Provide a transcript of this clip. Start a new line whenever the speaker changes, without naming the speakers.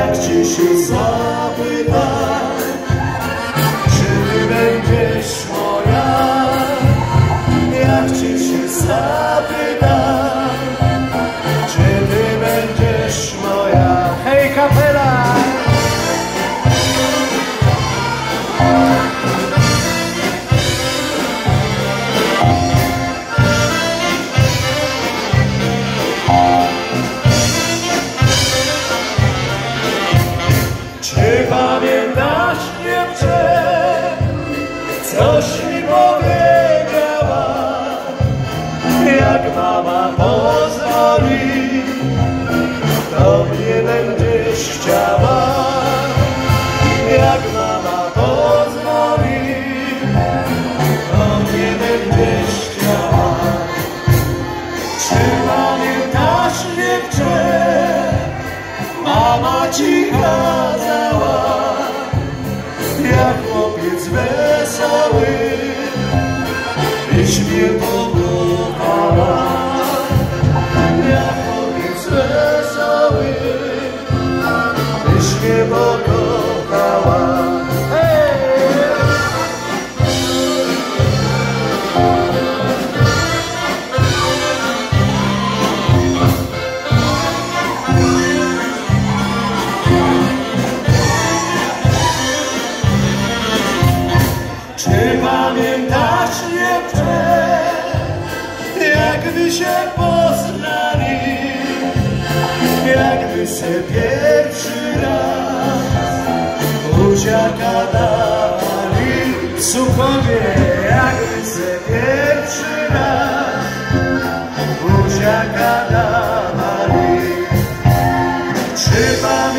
jak ci się zapytać, czy będziesz moja, jak ci się zapytać, czy ty będziesz moja. Hej kapela! Pamiętasz dziewczę, coś mi powiedziała, jak mama pozwoli, to mnie będziesz chciała, jak mama pozwoli, to mnie będziesz chciała. Czy pamiętasz dziewczę, mama ci kazała, jak chłopiec wesoły, byś mnie Pamiętasz mnie jak wy się poznali, jak wy się pierwszy raz buziaka dawali. Słuchajcie, jak wy się pierwszy raz buziaka dawali. Trzymaj